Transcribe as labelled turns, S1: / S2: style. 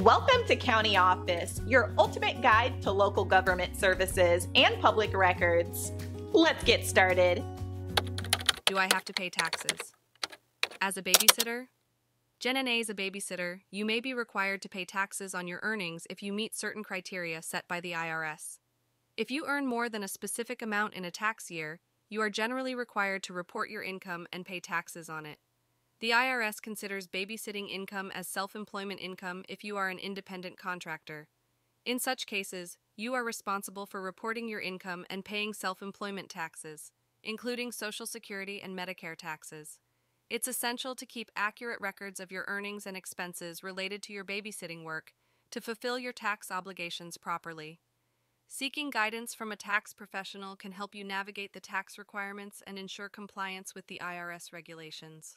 S1: Welcome to County Office, your ultimate guide to local government services and public records. Let's get started.
S2: Do I have to pay taxes? As a babysitter? Jen and A is a babysitter. You may be required to pay taxes on your earnings if you meet certain criteria set by the IRS. If you earn more than a specific amount in a tax year, you are generally required to report your income and pay taxes on it. The IRS considers babysitting income as self employment income if you are an independent contractor. In such cases, you are responsible for reporting your income and paying self employment taxes, including Social Security and Medicare taxes. It's essential to keep accurate records of your earnings and expenses related to your babysitting work to fulfill your tax obligations properly. Seeking guidance from a tax professional can help you navigate the tax requirements and ensure compliance with the IRS regulations.